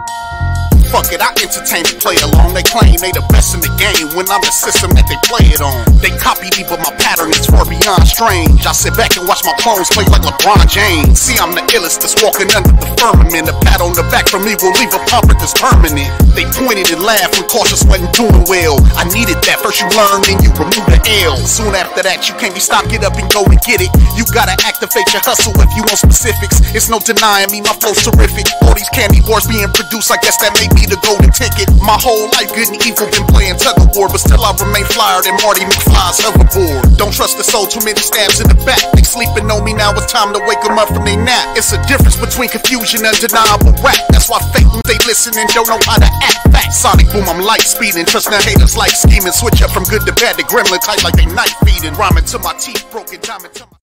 Música Fuck it, I entertain and play along. They claim they the best in the game when I'm the system that they play it on. They copy me, but my pattern is far beyond strange. I sit back and watch my clones play like LeBron James. See, I'm the illest that's walking under the firmament. A pat on the back from me will leave a puppet that's permanent. They pointed and laughed when cautious wasn't doing well. I needed that. First you learn, then you remove the L. Soon after that, you can't be stopped. Get up and go and get it. You gotta activate your hustle if you want specifics. It's no denying me, my flow's terrific. All these candy bars being produced, I guess that may be the golden ticket. My whole life, good and evil, been playing tug of war, but still I remain flyer than Marty McFly's hoverboard. Don't trust the soul, too many stabs in the back. They sleeping on me now, it's time to wake them up from their nap. It's a difference between confusion and undeniable rap. That's why fake they listen and don't know how to act fat. Sonic boom, I'm light speeding. Trust now haters like scheming. Switch up from good to bad to gremlin tight like they night feeding. Rhyming to my teeth, broken diamond to my.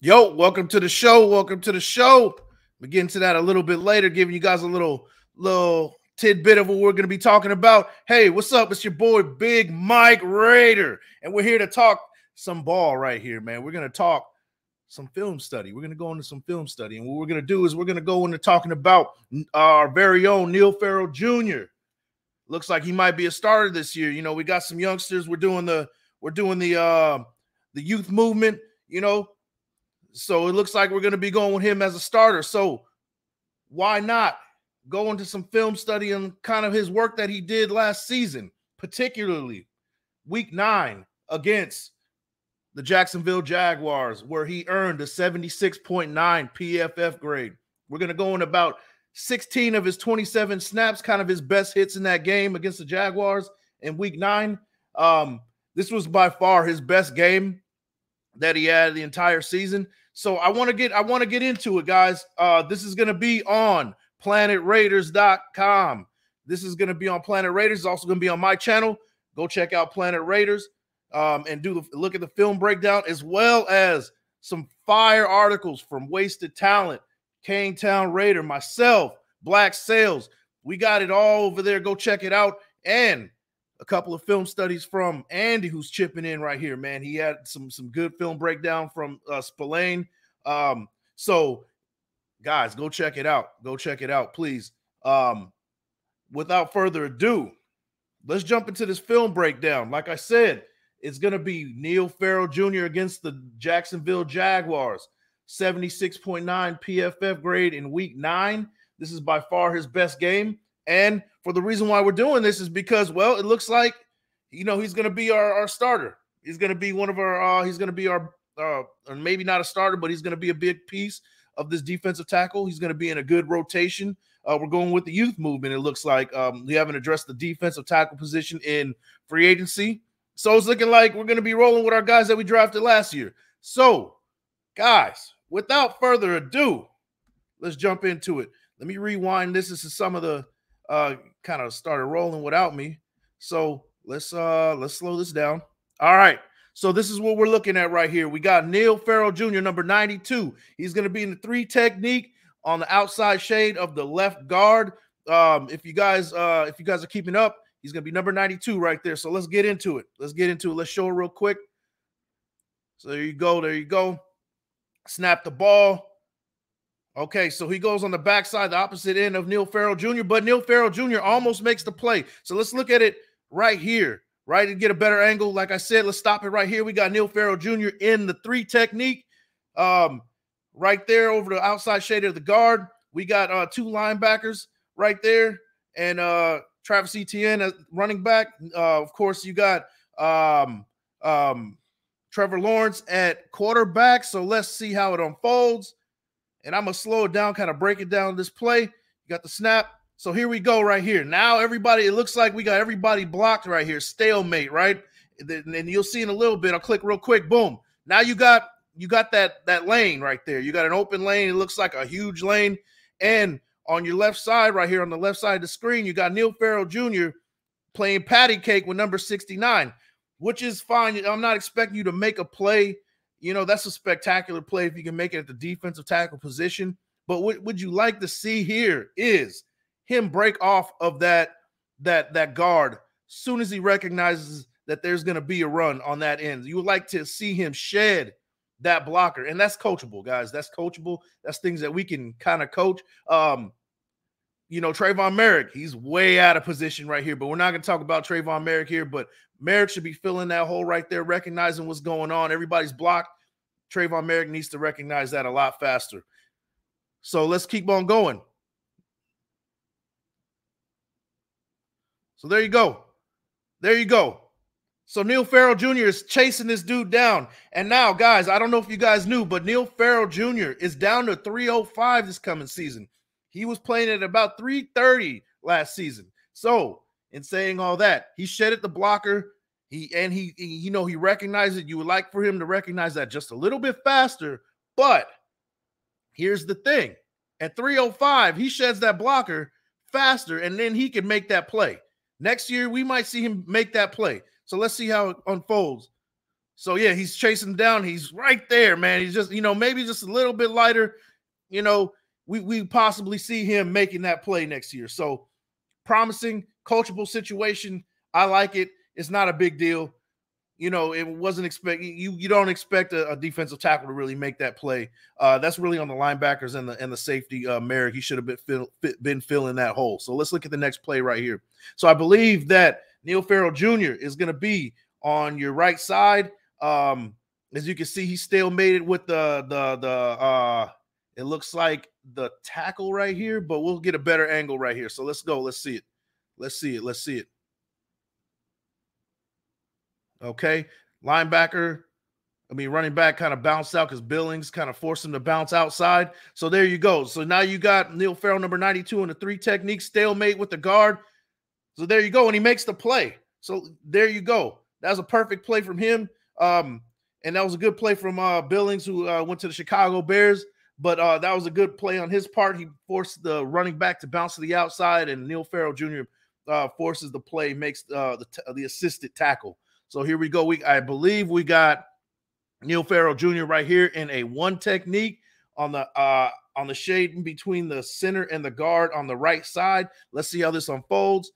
Yo, welcome to the show. Welcome to the show. We get into that a little bit later, giving you guys a little little tidbit of what we're going to be talking about. Hey, what's up? It's your boy Big Mike Raider, and we're here to talk some ball right here, man. We're going to talk some film study. We're going to go into some film study, and what we're going to do is we're going to go into talking about our very own Neil Farrell Jr. Looks like he might be a starter this year. You know, we got some youngsters. We're doing the we're doing the uh the youth movement. You know, so it looks like we're going to be going with him as a starter. So why not go into some film study and kind of his work that he did last season, particularly week nine against the Jacksonville Jaguars, where he earned a 76.9 PFF grade. We're going to go in about 16 of his 27 snaps, kind of his best hits in that game against the Jaguars in week nine. Um, this was by far his best game that he had the entire season. So I want to get I want to get into it, guys. Uh, this is going to be on planetraiders.com. This is going to be on Planet Raiders. It's also going to be on my channel. Go check out Planet Raiders um, and do the look at the film breakdown as well as some fire articles from Wasted Talent, Kane Town Raider, myself, Black Sales. We got it all over there. Go check it out. And a couple of film studies from Andy, who's chipping in right here, man. He had some some good film breakdown from uh, Spillane. Um, so, guys, go check it out. Go check it out, please. Um, without further ado, let's jump into this film breakdown. Like I said, it's going to be Neil Farrell Jr. against the Jacksonville Jaguars, 76.9 PFF grade in week nine. This is by far his best game. And for the reason why we're doing this is because, well, it looks like, you know, he's going to be our, our starter. He's going to be one of our, uh, he's going to be our, uh, maybe not a starter, but he's going to be a big piece of this defensive tackle. He's going to be in a good rotation. Uh, we're going with the youth movement. It looks like um, we haven't addressed the defensive tackle position in free agency. So it's looking like we're going to be rolling with our guys that we drafted last year. So, guys, without further ado, let's jump into it. Let me rewind this. This is some of the uh, kind of started rolling without me. So let's uh let's slow this down. All right. So this is what we're looking at right here. We got Neil Farrell Jr., number 92. He's going to be in the three technique on the outside shade of the left guard. Um, if you guys uh if you guys are keeping up, he's going to be number 92 right there. So let's get into it. Let's get into it. Let's show it real quick. So there you go. There you go. Snap the ball. Okay, so he goes on the backside, the opposite end of Neil Farrell Jr., but Neil Farrell Jr. almost makes the play. So let's look at it right here, right? To get a better angle. Like I said, let's stop it right here. We got Neil Farrell Jr. in the three technique. Um, right there over the outside shade of the guard. We got uh two linebackers right there, and uh Travis Etienne as running back. Uh, of course, you got um um Trevor Lawrence at quarterback. So let's see how it unfolds and I'm gonna slow it down, kind of break it down this play. You got the snap. So here we go, right here. Now everybody, it looks like we got everybody blocked right here, stalemate, right? And you'll see in a little bit. I'll click real quick. Boom. Now you got you got that that lane right there. You got an open lane. It looks like a huge lane. And on your left side, right here on the left side of the screen, you got Neil Farrell Jr. playing patty cake with number 69, which is fine. I'm not expecting you to make a play you know, that's a spectacular play if you can make it at the defensive tackle position. But what would you like to see here is him break off of that that that guard soon as he recognizes that there's going to be a run on that end. You would like to see him shed that blocker, and that's coachable, guys. That's coachable. That's things that we can kind of coach. Um, you know, Tre'von Moehrig, he's way out of position right here, but we're not going to talk about Tre'von Moehrig here. But Moehrig should be filling that hole right there, recognizing what's going on. Everybody's blocked. Tre'von Moehrig needs to recognize that a lot faster. So let's keep on going. So there you go. There you go. So Neil Farrell Jr. is chasing this dude down. And now, guys, I don't know if you guys knew, but Neil Farrell Jr. is down to 305 this coming season. He was playing at about 330 last season. So, in saying all that, he shedded the blocker. He and he, he you know, he recognized it. You would like for him to recognize that just a little bit faster. But here's the thing: at 305, he sheds that blocker faster, and then he can make that play. Next year, we might see him make that play. So let's see how it unfolds. So yeah, he's chasing down. He's right there, man. He's just, you know, maybe just a little bit lighter. You know, we we possibly see him making that play next year. So promising, coachable situation. I like it. It's not a big deal. You know, it wasn't expect you. You don't expect a, a defensive tackle to really make that play. Uh, that's really on the linebackers and the and the safety. Uh, Moehrig, he should have been fill, been filling that hole. So let's look at the next play right here. So I believe that Neil Farrell Jr. is going to be on your right side. Um, as you can see, he stalemated with the the the uh it looks like the tackle right here, but we'll get a better angle right here. So let's go. Let's see it. Let's see it. Let's see it. Okay. Linebacker, I mean, running back kind of bounced out because Billings kind of forced him to bounce outside. So there you go. So now you got Neil Farrell, number 92, in the three technique, stalemate with the guard. So there you go. And he makes the play. So there you go. That was a perfect play from him. Um, and that was a good play from uh, Billings, who uh, went to the Chicago Bears. But uh, that was a good play on his part. He forced the running back to bounce to the outside, and Neil Farrell Jr. Uh, forces the play, makes uh, the the assisted tackle. So here we go. We I believe we got Neil Farrell Jr. right here in a one technique on the uh, on the shade in between the center and the guard on the right side. Let's see how this unfolds.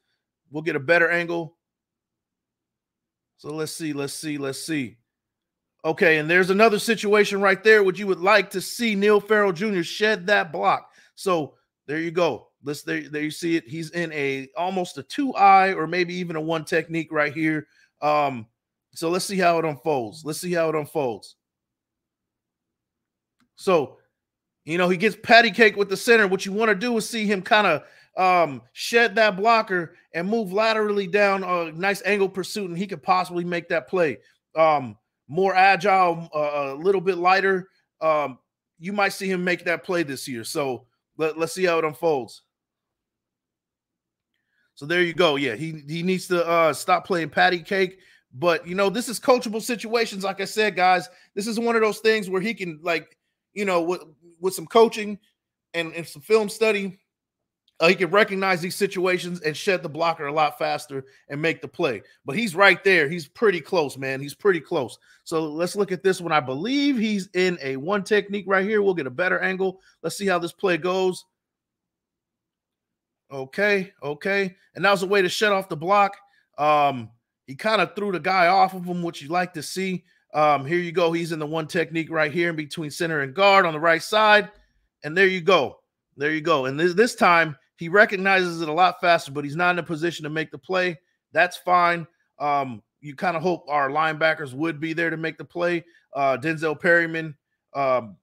We'll get a better angle. So let's see, let's see, let's see. Okay, and there's another situation right there. Would you would like to see Neil Farrell Jr. shed that block? So there you go. Let's there, there you see it. He's in a almost a two eye or maybe even a one technique right here. Um, so let's see how it unfolds. Let's see how it unfolds. So, you know, he gets patty cake with the center. What you want to do is see him kind of um, shed that blocker and move laterally down a nice angle pursuit, and he could possibly make that play. Um, more agile, uh, a little bit lighter. Um, you might see him make that play this year. So let, let's see how it unfolds. So there you go. Yeah, he he needs to uh, stop playing patty cake. But you know, this is coachable situations. Like I said, guys, this is one of those things where he can like, you know, with with some coaching and, and some film study, uh, he can recognize these situations and shed the blocker a lot faster and make the play. But he's right there. He's pretty close, man. He's pretty close. So let's look at this one. I believe he's in a one technique right here. We'll get a better angle. Let's see how this play goes. Okay, okay. And that was a way to shut off the block. Um, he kind of threw the guy off of him, which you like to see. Um, here you go. He's in the one technique right here in between center and guard on the right side. And there you go. There you go. And this, this time he recognizes it a lot faster, but he's not in a position to make the play. That's fine. Um, you kind of hope our linebackers would be there to make the play. Uh, Denzel Perryman um,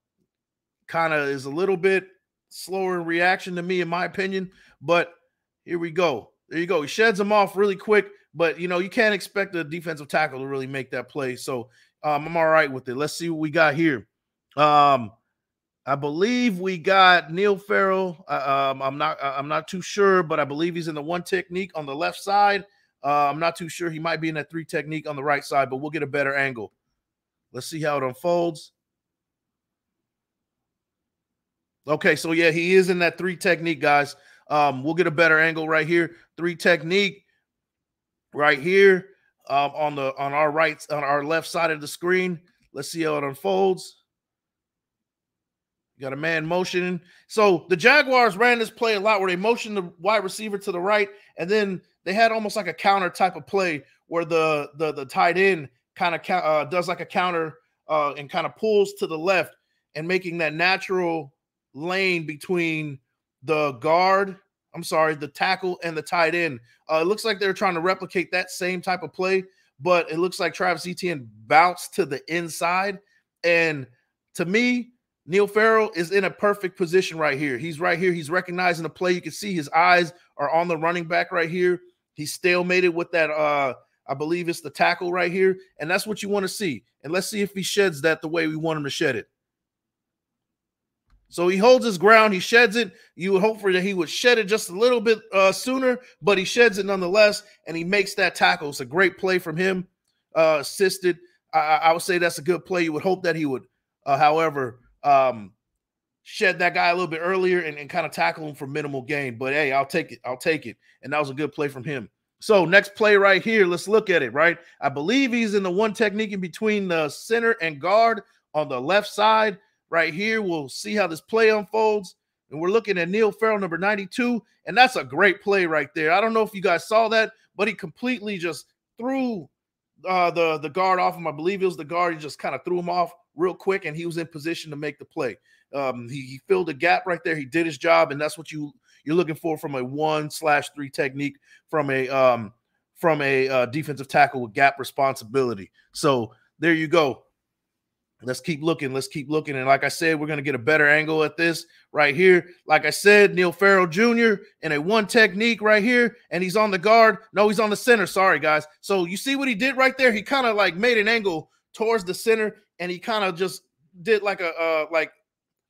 kind of is a little bit slower in reaction to me, in my opinion. But here we go. There you go. He sheds them off really quick, but you know you can't expect a defensive tackle to really make that play. So um, I'm all right with it. Let's see what we got here. Um, I believe we got Neil Farrell. Uh, um, I'm not. I'm not too sure, but I believe he's in the one technique on the left side. Uh, I'm not too sure. He might be in that three technique on the right side, but we'll get a better angle. Let's see how it unfolds. Okay, so yeah, he is in that three technique, guys. Um, we'll get a better angle right here. Three technique right here um, on the on our right on our left side of the screen. Let's see how it unfolds. You got a man motioning. So the Jaguars ran this play a lot where they motioned the wide receiver to the right, and then they had almost like a counter type of play where the the, the tight end kind of uh, does like a counter uh, and kind of pulls to the left and making that natural lane between the guard I'm sorry, the tackle and the tight end. Uh, it looks like they're trying to replicate that same type of play, but it looks like Travis Etienne bounced to the inside. And to me, Neil Farrell is in a perfect position right here. He's right here. He's recognizing the play. You can see his eyes are on the running back right here. He's stalemated with that. Uh, I believe it's the tackle right here, and that's what you want to see. And let's see if he sheds that the way we want him to shed it. So he holds his ground. He sheds it. You would hope for that he would shed it just a little bit uh, sooner, but he sheds it nonetheless, and he makes that tackle. It's a great play from him, uh, assisted. I, I would say that's a good play. You would hope that he would, uh, however, um, shed that guy a little bit earlier and, and kind of tackle him for minimal gain. But hey, I'll take it. I'll take it. And that was a good play from him. So next play right here, let's look at it. Right, I believe he's in the one technique in between the center and guard on the left side. Right here, we'll see how this play unfolds. And we're looking at Neil Farrell, number 92. And that's a great play right there. I don't know if you guys saw that, but he completely just threw uh, the, the guard off him. I believe it was the guard. He just kind of threw him off real quick, and he was in position to make the play. Um, he, he filled a gap right there. He did his job, and that's what you you're looking for from a one slash three technique from a um, from a uh, defensive tackle with gap responsibility. So there you go. Let's keep looking. Let's keep looking. And like I said, we're going to get a better angle at this right here. Like I said, Neil Farrell Jr. in a one technique right here, and he's on the guard. No, he's on the center. Sorry, guys. So you see what he did right there? He kind of like made an angle towards the center, and he kind of just did like a uh, like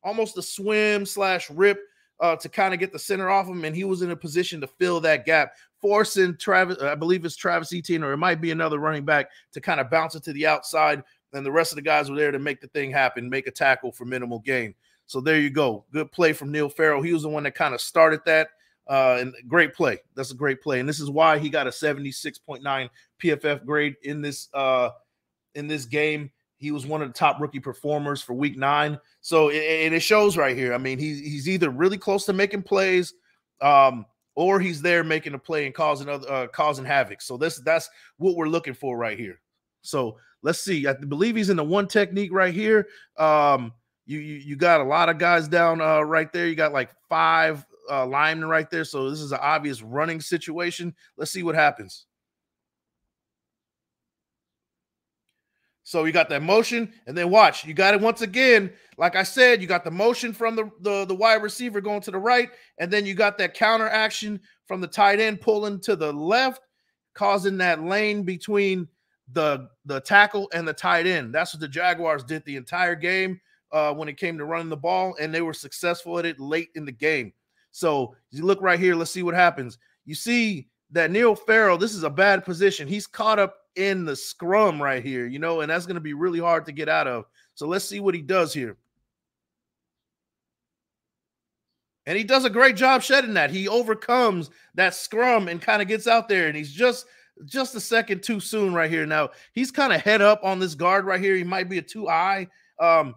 almost a swim slash rip uh, to kind of get the center off him, and he was in a position to fill that gap, forcing Travis, I believe it's Travis Etienne, or it might be another running back to kind of bounce it to the outside, and the rest of the guys were there to make the thing happen, make a tackle for minimal gain. So there you go. Good play from Neil Farrell. He was the one that kind of started that. Uh, and great play. That's a great play. And this is why he got a 76.9 PFF grade in this uh in this game. He was one of the top rookie performers for week nine. So it, it shows right here. I mean, he's he's either really close to making plays, um, or he's there making a play and causing other uh, causing havoc. So this that's what we're looking for right here. So let's see. I believe he's in the one technique right here. Um, you you, you got a lot of guys down uh, right there. You got like five uh, linemen right there. So this is an obvious running situation. Let's see what happens. So you got that motion, and then watch. You got it once again. Like I said, you got the motion from the, the, the wide receiver going to the right, and then you got that counter action from the tight end pulling to the left, causing that lane between the the tackle and the tight end. That's what the Jaguars did the entire game uh, when it came to running the ball, and they were successful at it late in the game. So you look right here. Let's see what happens. You see that Neil Farrell. This is a bad position. He's caught up in the scrum right here, you know, and that's going to be really hard to get out of. So let's see what he does here. And he does a great job shedding that. He overcomes that scrum and kind of gets out there, and he's just just a second too soon right here. Now he's kind of head up on this guard right here. He might be a two eye. Um,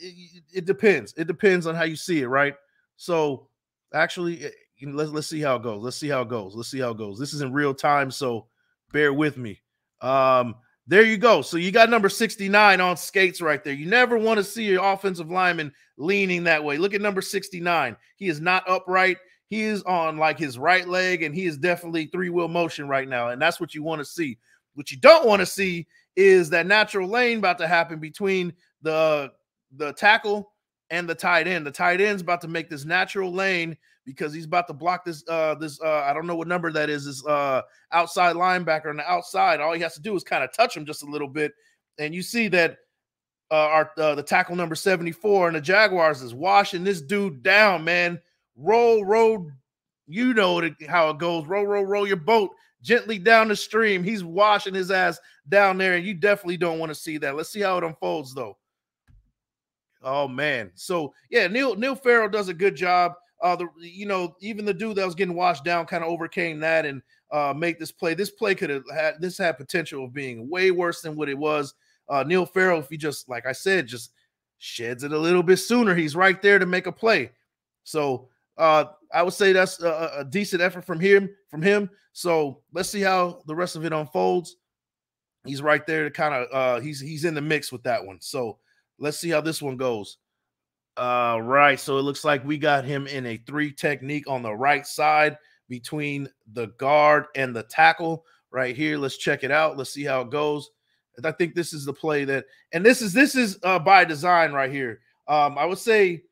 it, it, depends. It depends on how you see it, right? So actually, eh, let's let's see how it goes. Let's see how it goes. Let's see how it goes. This is in real time, so bear with me. Um, there you go. So you got number 69 on skates right there. You never want to see your offensive lineman leaning that way. Look at number 69. He is not upright. He is on like his right leg, and he is definitely three wheel motion right now. And that's what you want to see. What you don't want to see is that natural lane about to happen between the the tackle and the tight end. The tight end's about to make this natural lane because he's about to block this uh this uh I don't know what number that is this uh outside linebacker on the outside. All he has to do is kind of touch him just a little bit, and you see that uh, our uh, the tackle number 74 and the Jaguars is washing this dude down, man. Roll, roll, you know how it goes. Roll, roll, roll your boat gently down the stream. He's washing his ass down there, and you definitely don't want to see that. Let's see how it unfolds, though. Oh man, so yeah, Neil Neil Farrell does a good job. Uh, the you know even the dude that was getting washed down kind of overcame that and uh, make this play. This play could have had this had potential of being way worse than what it was. Uh, Neil Farrell, if he just like I said, just sheds it a little bit sooner, he's right there to make a play. So uh, I would say that's a, a decent effort from him. From him. So let's see how the rest of it unfolds. He's right there to kind of uh, he's he's in the mix with that one. So let's see how this one goes. Uh, right. So it looks like we got him in a three technique on the right side between the guard and the tackle right here. Let's check it out. Let's see how it goes. I think this is the play that, and this is this is uh, by design right here. Um, I would say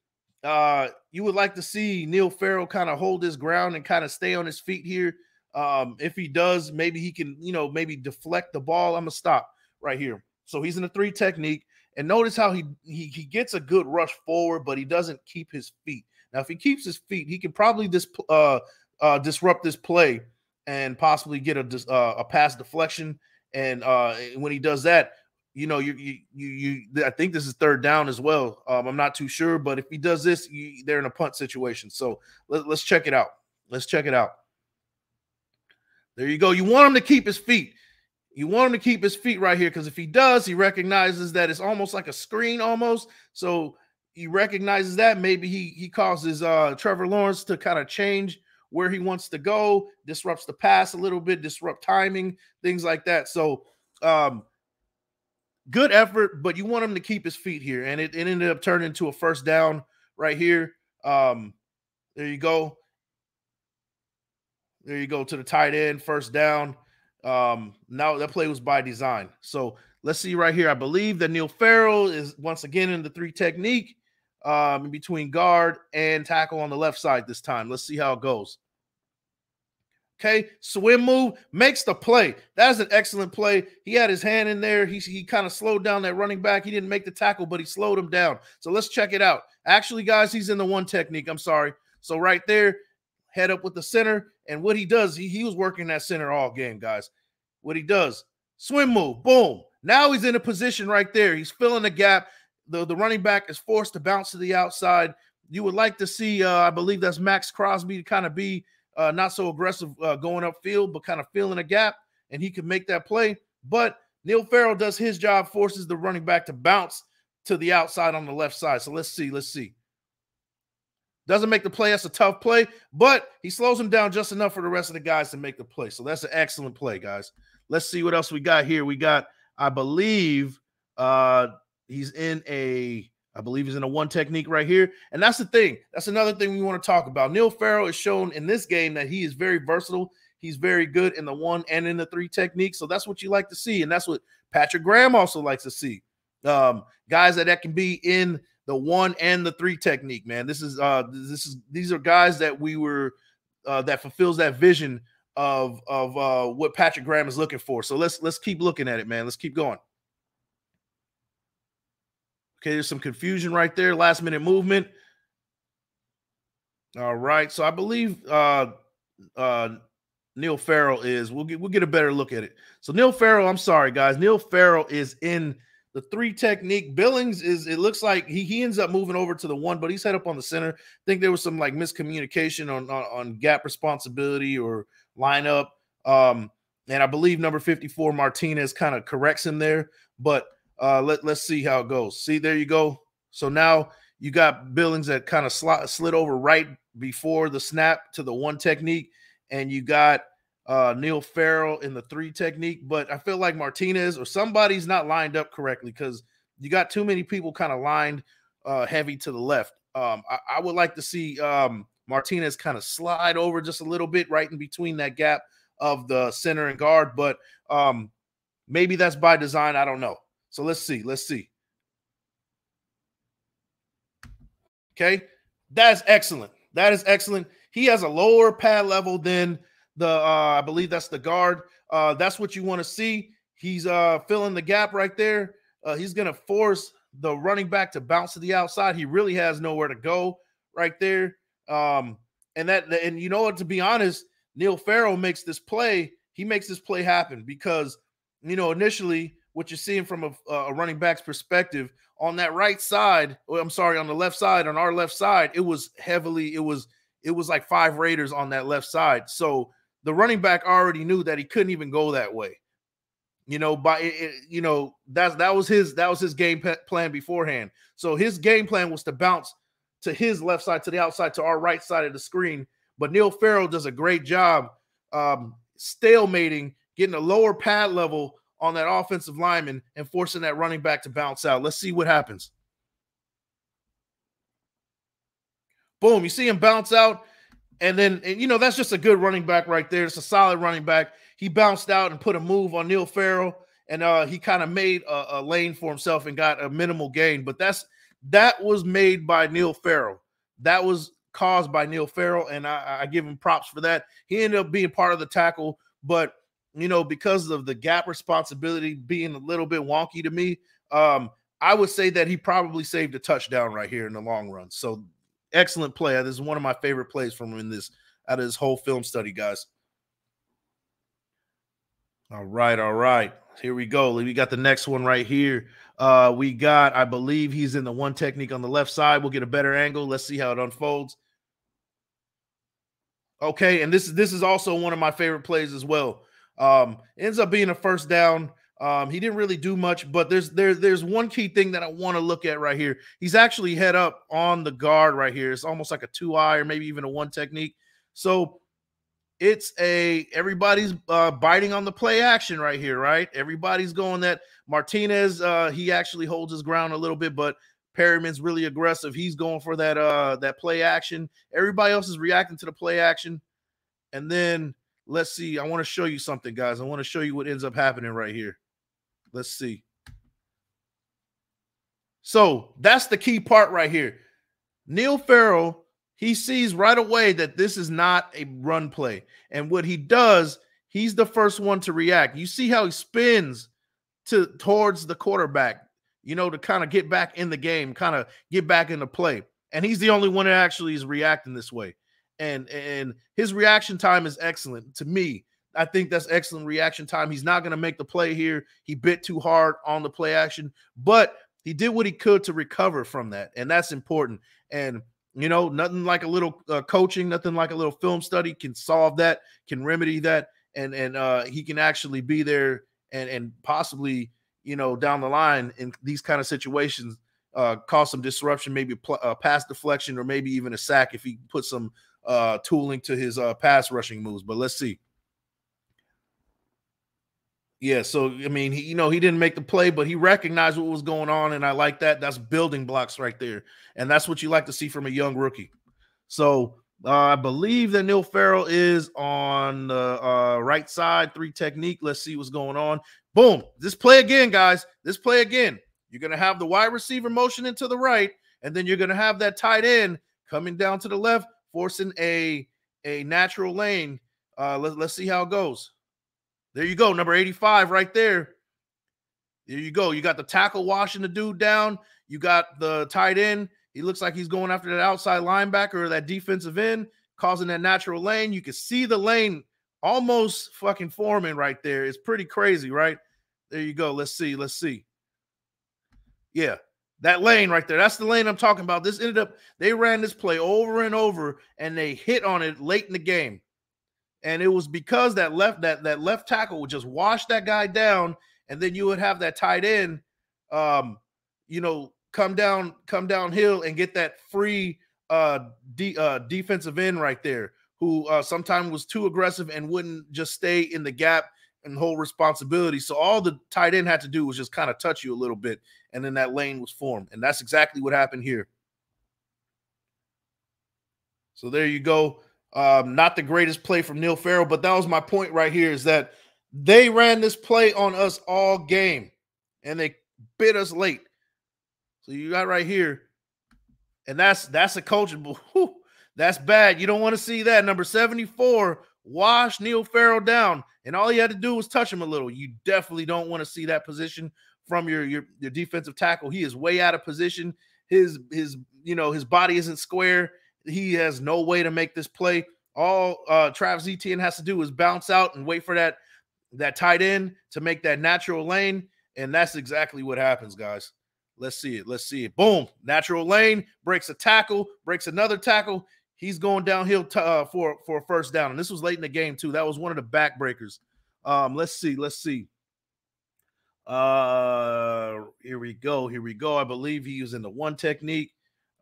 uh, you would like to see Neil Farrell kind of hold his ground and kind of stay on his feet here. Um, if he does, maybe he can, you know, maybe deflect the ball. I'm gonna stop right here. So he's in a three technique, and notice how he he he gets a good rush forward, but he doesn't keep his feet. Now, if he keeps his feet, he can probably dis, uh, uh, disrupt this play and possibly get a uh, a pass deflection. And uh, when he does that, you know, you, you, you, you, I think this is third down as well. Um, I'm not too sure, but if he does this, you, they're in a punt situation. So let, let's check it out. Let's check it out. There you go. You want him to keep his feet. You want him to keep his feet right here because if he does, he recognizes that it's almost like a screen almost. So he recognizes that maybe he he causes uh Trevor Lawrence to kind of change where he wants to go, disrupts the pass a little bit, disrupt timing, things like that. So um good effort, but you want him to keep his feet here. And it, it ended up turning into a first down right here. Um, there you go. There you go to the tight end, first down. Um, now that play was by design. So let's see right here. I believe that Neil Farrell is once again in the three technique um, in between guard and tackle on the left side this time. Let's see how it goes. Okay, swim move makes the play. That's an excellent play. He had his hand in there. He, he kind of slowed down that running back. He didn't make the tackle, but he slowed him down. So let's check it out. Actually, guys, he's in the one technique. I'm sorry. So right there, head up with the center. And what he does, he, he was working that center all game, guys. What he does, swim move, boom. Now he's in a position right there. He's filling the gap. The, the running back is forced to bounce to the outside. You would like to see, uh, I believe that's Maxx Crosby to kind of be – uh, not so aggressive uh, going upfield, but kind of filling a gap, and he can make that play. But Neil Farrell does his job, forces the running back to bounce to the outside on the left side. So let's see, let's see. Doesn't make the play. That's a tough play, but he slows him down just enough for the rest of the guys to make the play. So that's an excellent play, guys. Let's see what else we got here. We got, I believe, uh, he's in a I believe he's in a one technique right here. And that's the thing. That's another thing we want to talk about. Neil Farrell is shown in this game that he is very versatile. He's very good in the one and in the three technique. So that's what you like to see. And that's what Patrick Graham also likes to see. Um, guys that, that can be in the one and the three technique, man. This is uh this is these are guys that we were uh that fulfills that vision of of uh what Patrick Graham is looking for. So let's let's keep looking at it, man. Let's keep going. Okay, there's some confusion right there. Last minute movement. All right. So I believe uh uh Neil Farrell is we'll get we'll get a better look at it. So Neil Farrell, I'm sorry, guys. Neil Farrell is in the three technique. Billings is it looks like he, he ends up moving over to the one, but he's head up on the center. I think there was some like miscommunication on on, on gap responsibility or lineup. Um, and I believe number 54 Martinez kind of corrects him there, but uh, let, let's see how it goes. See, there you go. So now you got Billings that kind of slid, over right before the snap to the one technique, and you got uh, Neil Farrell in the three technique. But I feel like Martinez or somebody's not lined up correctly because you got too many people kind of lined uh, heavy to the left. Um, I, I, would like to see um, Martinez kind of slide over just a little bit right in between that gap of the center and guard, but um, maybe that's by design. I don't know. So let's see. Let's see. Okay. That's excellent. That is excellent. He has a lower pad level than the uh I believe that's the guard. Uh that's what you want to see. He's uh filling the gap right there. Uh he's going to force the running back to bounce to the outside. He really has nowhere to go right there. Um and that and you know what to be honest, Neil Farrell makes this play. He makes this play happen because you know initially what you're seeing from a, a running back's perspective on that right side. Or I'm sorry, on the left side, on our left side, it was heavily, it was, it was like five Raiders on that left side. So the running back already knew that he couldn't even go that way. You know, by you know that's that was his that was his game plan beforehand. So his game plan was to bounce to his left side, to the outside, to our right side of the screen. But Neil Farrell does a great job um, stalemating, getting a lower pad level on that offensive lineman and forcing that running back to bounce out. Let's see what happens. Boom, you see him bounce out. And then, and, you know, that's just a good running back right there. It's a solid running back. He bounced out and put a move on Neil Farrell, and uh, he kind of made a, a lane for himself and got a minimal gain. But that's that was made by Neil Farrell. That was caused by Neil Farrell, and I, I give him props for that. He ended up being part of the tackle, but you know, because of the gap responsibility being a little bit wonky to me, um, I would say that he probably saved a touchdown right here in the long run. So excellent play. This is one of my favorite plays from him in this out of this whole film study, guys. All right, all right. Here we go. We got the next one right here. Uh, we got, I believe he's in the one technique on the left side. We'll get a better angle. Let's see how it unfolds. Okay, and this is this is also one of my favorite plays as well. Um, ends up being a first down. Um, he didn't really do much, but there's there's there's one key thing that I want to look at right here. He's actually head up on the guard right here. It's almost like a two eye or maybe even a one technique. So it's a everybody's uh, biting on the play action right here, right? Everybody's going that Martinez. Uh, he actually holds his ground a little bit, but Perryman's really aggressive. He's going for that uh that play action. Everybody else is reacting to the play action, and then let's see. I want to show you something, guys. I want to show you what ends up happening right here. Let's see. So that's the key part right here. Neil Farrell he sees right away that this is not a run play. And what he does, he's the first one to react. You see how he spins to towards the quarterback, you know, to kind of get back in the game, kind of get back into play. And he's the only one that actually is reacting this way. And and his reaction time is excellent to me. I think that's excellent reaction time. He's not going to make the play here. He bit too hard on the play action, but he did what he could to recover from that. And that's important. And you know, nothing like a little uh, coaching, nothing like a little film study can solve that, can remedy that, and and uh, he can actually be there and and possibly, you know, down the line in these kind of situations, uh, cause some disruption, maybe a uh, pass deflection or maybe even a sack if he puts some uh, tooling to his uh, pass rushing moves. But let's see. Yeah, so I mean, he, you know, he didn't make the play, but he recognized what was going on, and I like that. That's building blocks right there, and that's what you like to see from a young rookie. So uh, I believe that Neil Farrell is on the uh, right side, three technique. Let's see what's going on. Boom! This play again, guys. This play again. You're gonna have the wide receiver motion into the right, and then you're gonna have that tight end coming down to the left, forcing a a natural lane. Uh, let, let's see how it goes. There you go, number 85 right there. There you go. You got the tackle washing the dude down. You got the tight end. He looks like he's going after that outside linebacker or that defensive end, causing that natural lane. You can see the lane almost fucking forming right there. It's pretty crazy, right? There you go. Let's see. Let's see. Yeah, that lane right there. That's the lane I'm talking about. This ended up, they ran this play over and over and they hit on it late in the game and it was because that left that that left tackle would just wash that guy down, and then you would have that tight end, um, you know, come down come downhill and get that free uh, de- uh defensive end right there, who uh, sometimes was too aggressive and wouldn't just stay in the gap and hold responsibility. So all the tight end had to do was just kind of touch you a little bit, and then that lane was formed, and that's exactly what happened here. So there you go. Um, not the greatest play from Neil Farrell, but that was my point right here is that they ran this play on us all game and they bit us late. So you got right here, and that's that's a coachable. Whew, that's bad. You don't want to see that. Number 74, wash Neil Farrell down, and all you had to do was touch him a little. You definitely don't want to see that position from your, your your defensive tackle. He is way out of position. His his you know his body isn't square. He has no way to make this play. All uh, Travis Etienne has to do is bounce out and wait for that that tight end to make that natural lane, and that's exactly what happens, guys. Let's see it. Let's see it. Boom! Natural lane breaks a tackle, breaks another tackle. He's going downhill uh, for for a first down, and this was late in the game too. That was one of the backbreakers. Um, let's see. Let's see. Uh, here we go. Here we go. I believe he was in the one technique.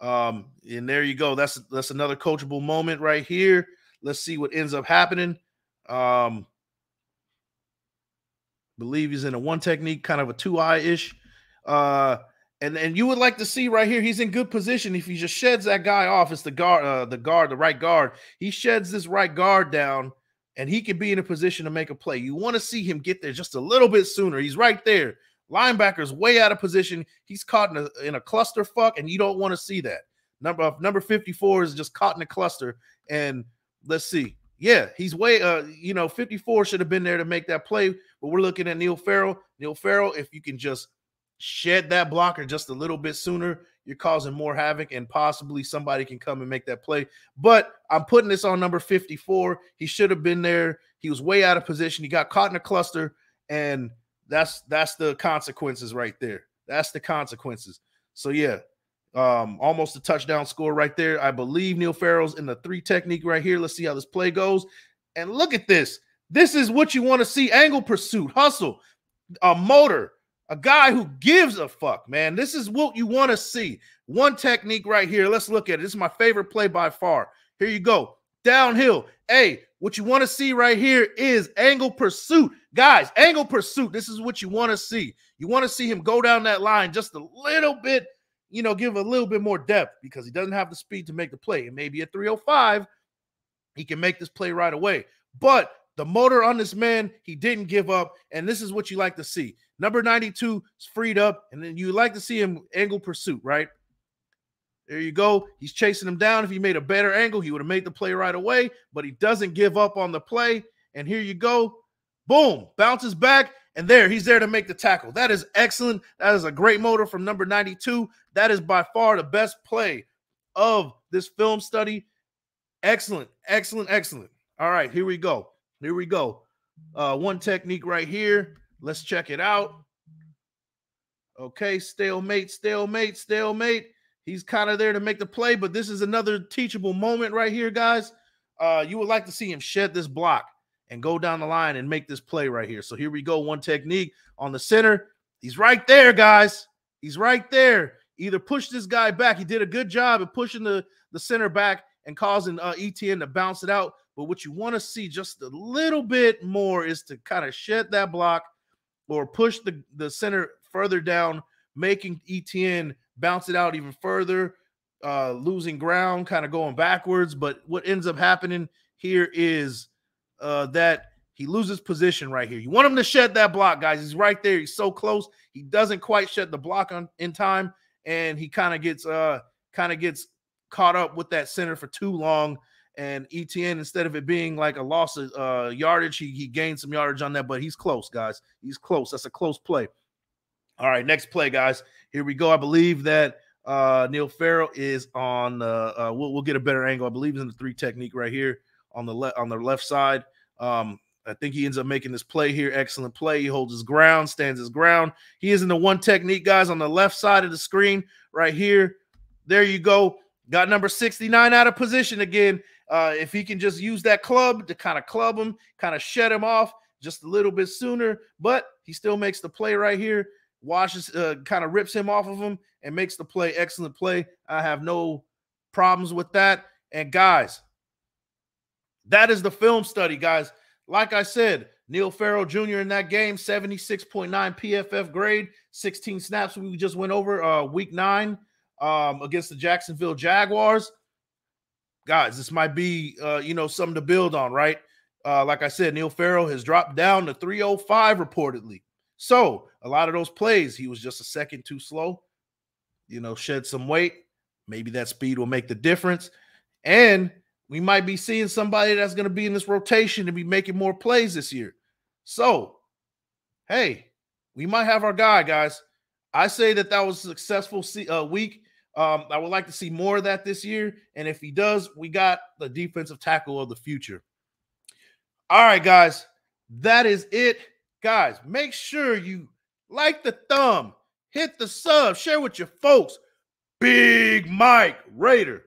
Um, and there you go. That's that's another coachable moment right here. Let's see what ends up happening. Um, believe he's in a one technique, kind of a two eye ish. Uh, And and you would like to see right here, he's in good position. If he just sheds that guy off, it's the guard, uh, the guard, the right guard. He sheds this right guard down, and he can be in a position to make a play. You want to see him get there just a little bit sooner. He's right there. Linebacker's way out of position. He's caught in a, in a cluster fuck, and you don't want to see that. Number number 54 is just caught in a cluster. And let's see. Yeah, he's way uh, you know, 54 should have been there to make that play. But we're looking at Neil Farrell. Neil Farrell, if you can just shed that blocker just a little bit sooner, you're causing more havoc and possibly somebody can come and make that play. But I'm putting this on number 54. He should have been there. He was way out of position. He got caught in a cluster, and that's that's the consequences right there. That's the consequences. So yeah, um, almost a touchdown score right there. I believe Neil Farrell's in the three technique right here. Let's see how this play goes. And look at this. This is what you want to see: angle pursuit, hustle, a motor, a guy who gives a fuck, man. This is what you want to see. One technique right here. Let's look at it. This is my favorite play by far. Here you go. Downhill. Hey, what you want to see right here is angle pursuit. Guys, angle pursuit. This is what you want to see. You want to see him go down that line just a little bit, you know, give a little bit more depth because he doesn't have the speed to make the play. And maybe at 305, he can make this play right away. But the motor on this man, he didn't give up. And this is what you like to see. Number 92 is freed up, and then you like to see him angle pursuit, right? There you go. He's chasing him down. If he made a better angle, he would have made the play right away, but he doesn't give up on the play. And here you go. Boom, bounces back, and there he's there to make the tackle. That is excellent. That is a great motor from number 92. That is by far the best play of this film study. Excellent, excellent, excellent. All right, here we go. Here we go. Uh, one technique right here. Let's check it out. Okay, stalemate, stalemate, stalemate. He's kind of there to make the play, but this is another teachable moment right here, guys. Uh, you would like to see him shed this block and go down the line and make this play right here. So here we go. One technique on the center. He's right there, guys. He's right there. Either push this guy back. He did a good job of pushing the, the center back and causing uh, Etienne to bounce it out. But what you want to see just a little bit more is to kind of shed that block or push the, the center further down, making Etienne bounce it out even further, uh, losing ground, kind of going backwards. But what ends up happening here is uh, that he loses position right here. You want him to shed that block, guys. He's right there. He's so close. He doesn't quite shed the block on in time, and he kind of gets uh kind of gets caught up with that center for too long. And Etienne, instead of it being like a loss of uh, yardage, he, he gained some yardage on that, but he's close, guys. He's close. That's a close play. All right, next play, guys. Here we go. I believe that uh, Neil Farrell is on. Uh, uh, we'll, we'll get a better angle. I believe he's in the three technique right here on the left on the left side. Um, I think he ends up making this play here. Excellent play. He holds his ground, stands his ground. He is in the one technique, guys, on the left side of the screen right here. There you go. Got number 69 out of position again. Uh, if he can just use that club to kind of club him, kind of shed him off just a little bit sooner, but he still makes the play right here, washes, uh, kind of rips him off of him and makes the play. Excellent play. I have no problems with that. And guys, that is the film study, guys. Like I said, Neil Farrell Jr. in that game, 76.9 PFF grade, 16 snaps we just went over uh, week nine um, against the Jacksonville Jaguars guys, this might be uh, you know something to build on, right? Uh, like I said, Neil Farrell has dropped down to 305 reportedly. So a lot of those plays, he was just a second too slow. You know, shed some weight. Maybe that speed will make the difference. And we might be seeing somebody that's going to be in this rotation and be making more plays this year. So, hey, we might have our guy, guys. I say that that was a successful uh, week. Um, I would like to see more of that this year. And if he does, we got the defensive tackle of the future. All right, guys, that is it. Guys, make sure you like the thumb, hit the sub, share with your folks. Big Mike Raider.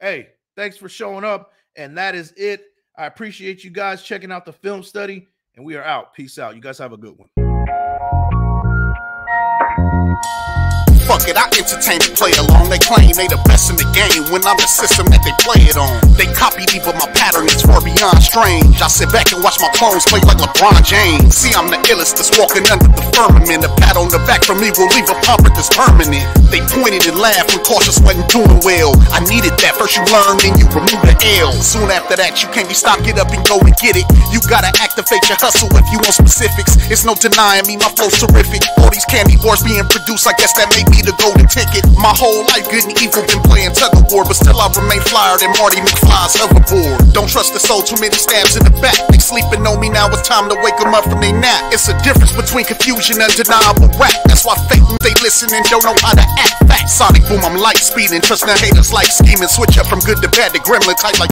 Hey, thanks for showing up. And that is it. I appreciate you guys checking out the film study. And we are out. Peace out. You guys have a good one. Fuck it, I entertain and play along. They claim they the best in the game when I'm the system that they play it on. They copy me, but my pattern is far beyond strange. I sit back and watch my clones play like LeBron James. See, I'm the illest that's walking under the firmament. A pat on the back from me will leave a pumper that's permanent. They pointed and laughed when cautious wasn't doing well. I needed that. First you learn, then you remove the L. Soon after that, you can't be stopped. Get up and go and get it. You gotta activate your hustle if you want specifics. It's no denying me, my flow's terrific. All these candy bars being produced, I guess that made me the golden ticket. My whole life, good and evil, been playing tug of war, but still I remain flyer than Marty McFly's hoverboard. Don't trust the soul, too many stabs in the back. They sleeping on me now, it's time to wake them up from their nap. It's a difference between confusion and undeniable rap. That's why fake they listen and don't know how to act. Fact, sonic boom, I'm light speeding. Trust the haters like scheming. Switch up from good to bad to gremlin type like